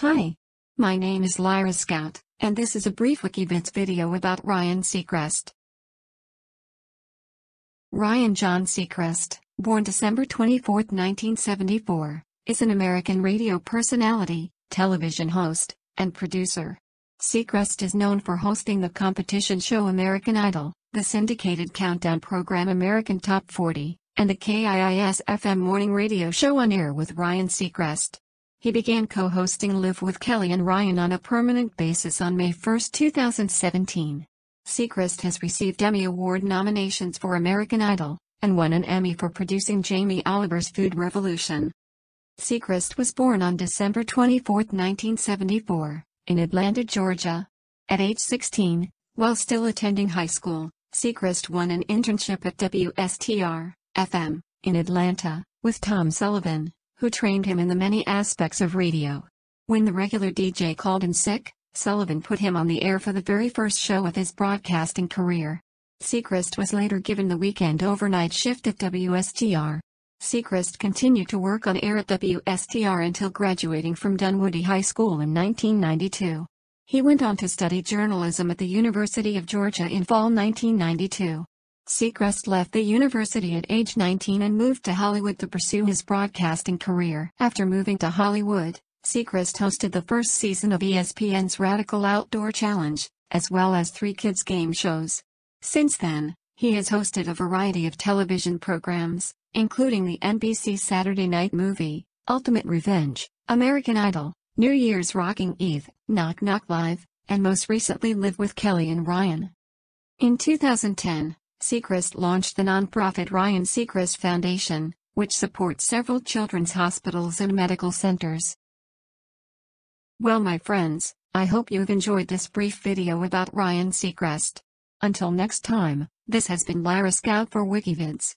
Hi. My name is Lyra Scout, and this is a brief WikiVids video about Ryan Seacrest. Ryan John Seacrest, born December 24, 1974, is an American radio personality, television host, and producer. Seacrest is known for hosting the competition show American Idol, the syndicated countdown program American Top 40, and the KIIS FM morning radio show on air with Ryan Seacrest. He began co-hosting Live with Kelly and Ryan on a permanent basis on May 1, 2017. Seacrest has received Emmy Award nominations for American Idol, and won an Emmy for producing Jamie Oliver's Food Revolution. Seacrest was born on December 24, 1974, in Atlanta, Georgia. At age 16, while still attending high school, Seacrest won an internship at WSTR, FM, in Atlanta, with Tom Sullivan who trained him in the many aspects of radio. When the regular DJ called in sick, Sullivan put him on the air for the very first show of his broadcasting career. Seacrest was later given the weekend overnight shift at WSTR. Seacrest continued to work on air at WSTR until graduating from Dunwoody High School in 1992. He went on to study journalism at the University of Georgia in fall 1992. Seacrest left the university at age 19 and moved to Hollywood to pursue his broadcasting career. After moving to Hollywood, Seacrest hosted the first season of ESPN's Radical Outdoor Challenge, as well as three kids' game shows. Since then, he has hosted a variety of television programs, including the NBC Saturday Night Movie, Ultimate Revenge, American Idol, New Year's Rocking Eve, Knock Knock Live, and most recently Live with Kelly and Ryan. In 2010, Seacrest launched the nonprofit Ryan Seacrest Foundation, which supports several children's hospitals and medical centers. Well my friends, I hope you've enjoyed this brief video about Ryan Seacrest. Until next time, this has been Lyra Scout for WikiVids.